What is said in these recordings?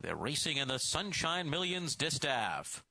They're racing in the Sunshine Millions Distaff.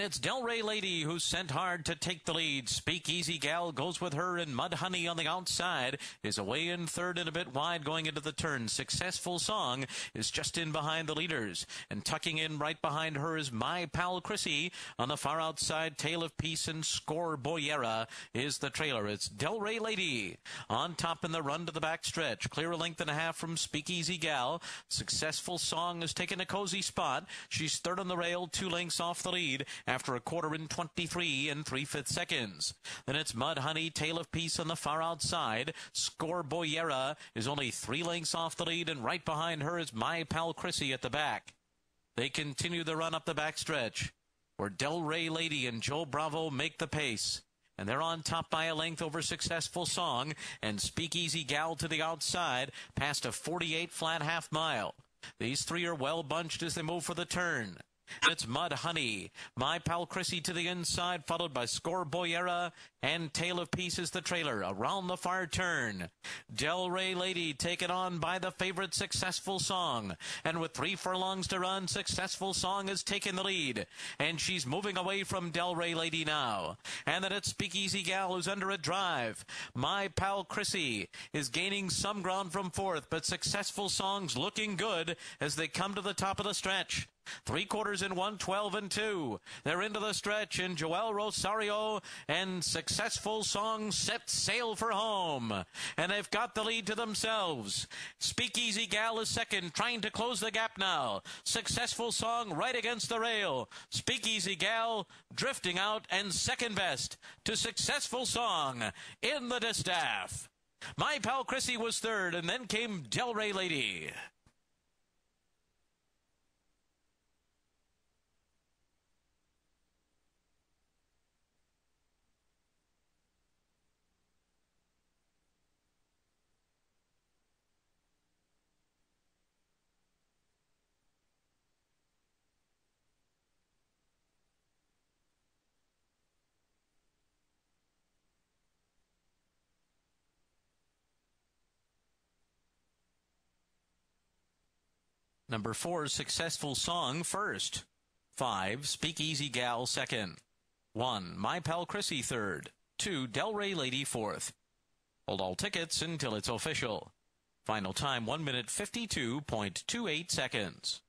And it's Delray Lady who's sent hard to take the lead. Speakeasy Gal goes with her, and Mud Honey on the outside is away in third and a bit wide going into the turn. Successful Song is just in behind the leaders, and tucking in right behind her is My Pal Chrisy. On the far outside, Tale of Peace and Score Boyera is the trailer. It's Delray Lady on top in the run to the back stretch. Clear a length and a half from Speakeasy Gal. Successful Song has taken a cozy spot. She's third on the rail, two lengths off the lead after a quarter in 23 and three fifths seconds. Then it's Mud Honey, Tale of Peace on the far outside. Score Boyera is only three lengths off the lead, and right behind her is My Pal Chrisy at the back. They continue the run up the backstretch, where Delray Lady and Joe Bravo make the pace and they're on top by a length over successful song and speakeasy gal to the outside past a 48 flat half mile these three are well bunched as they move for the turn it's Mud Honey. My Pal Chrisy to the inside, followed by Score Boyera and Tale of Peace is the trailer. Around the far turn. Delray Lady taken on by the favorite Successful Song. And with three furlongs to run, Successful Song has taken the lead. And she's moving away from Delray Lady now. And then it's Speakeasy Gal who's under a drive. My Pal Chrisy is gaining some ground from fourth, but Successful Song's looking good as they come to the top of the stretch. Three quarters in one, 12 and two. They're into the stretch, and Joel Rosario and Successful Song set sail for home. And they've got the lead to themselves. Speakeasy Gal is second, trying to close the gap now. Successful Song right against the rail. Speakeasy Gal drifting out and second best to Successful Song in the distaff. My pal Chrisy was third, and then came Delray Lady. Number four, Successful Song first. Five, Speakeasy Gal second. One, My Pal Chrisy third. Two, Delray Lady fourth. Hold all tickets until it's official. Final time 1 minute 52.28 seconds.